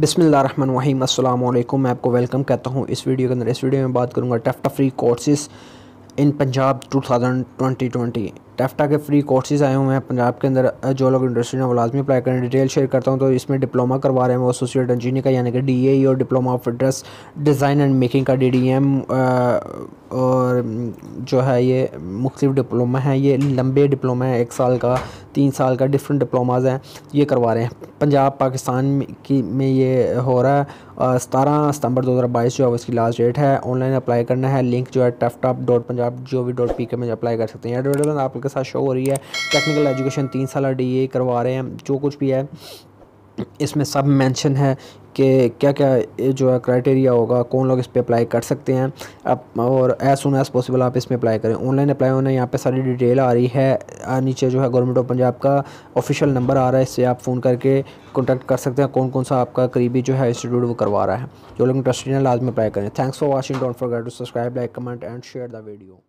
बिसमीम अल्लाम मैं आपको वेलकम कहता हूँ इस वीडियो के अंदर। इस वीडियो में बात करूँगा टेफ्टा फ्री कोर्सेज़ इन पंजाब 2020 टेफ्टा के फ्री कोर्सेज आए हुए हैं पंजाब के अंदर। जो लोग इंटरेस्टेड हैं वो लाजमी अप्लाई करें डिटेल शेयर करता हूँ तो इसमें डिप्लोमा करवा रहे हैं वो एसोसिएट इंजीनियर का, यानी कि डी और diploma of dress design and making का डी और जो है ये मुख्तलिफ़ डिप्लोमा है, ये लंबे डिप्लोमा है, एक साल का, तीन साल का डिफरेंट डिप्लोमाज हैं, ये करवा रहे हैं। पंजाब पाकिस्तान की, में ये हो रहा है सतारह सितंबर 2022 जो है, उसकी लास्ट डेट है। ऑनलाइन अप्लाई करना है लिंक जो है टफटॉप डॉट पंजाब जो भी डॉट पी के में अप्लाई कर सकते हैं। एडवर्टाइजमेंट आपके साथ शो हो रही है टेक्निकल एजुकेशन तीन साल डी करवा रहे हैं, जो कुछ भी है। इसमें सब मेंशन है कि क्या क्या जो है क्राइटेरिया होगा, कौन लोग इस पर अप्लाई कर सकते हैं। अब, और एज सुन एज़ पॉसिबल आप इसमें अप्लाई करें। ऑनलाइन अप्लाई होना यहाँ पे सारी डिटेल आ रही है। नीचे जो है गवर्नमेंट ऑफ़ पंजाब का ऑफिशियल नंबर आ रहा है, इससे आप फ़ोन करके कॉन्टैक्ट कर सकते हैं। कौन कौन सा आपका करीबी जो है इंस्टीट्यूट वो करवा रहा है। जो लोग इंटरेस्टेड हैं, लाजमी अप्लाई करें। Thanks for watching don't forget to subscribe like comment and share the video